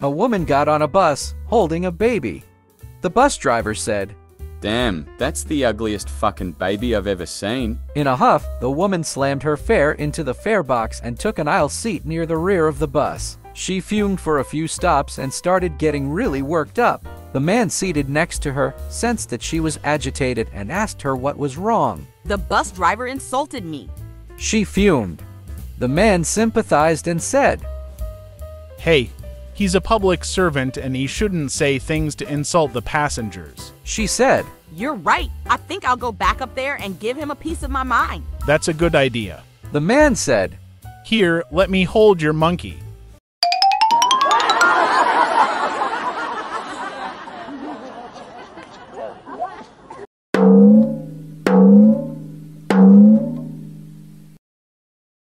a woman got on a bus holding a baby. The bus driver said, Damn, that's the ugliest fucking baby I've ever seen. In a huff, the woman slammed her fare into the fare box and took an aisle seat near the rear of the bus. She fumed for a few stops and started getting really worked up. The man seated next to her sensed that she was agitated and asked her what was wrong. The bus driver insulted me. She fumed. The man sympathized and said, Hey, He's a public servant and he shouldn't say things to insult the passengers. She said, You're right. I think I'll go back up there and give him a piece of my mind. That's a good idea. The man said, Here, let me hold your monkey.